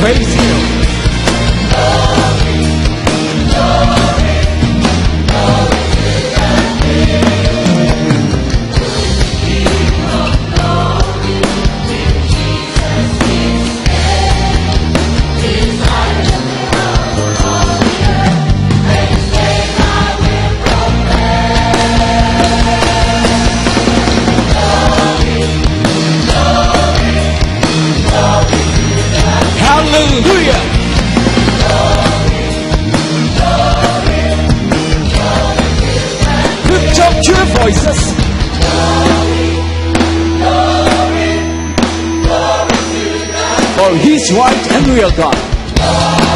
praise up your voices. For He's right and real God.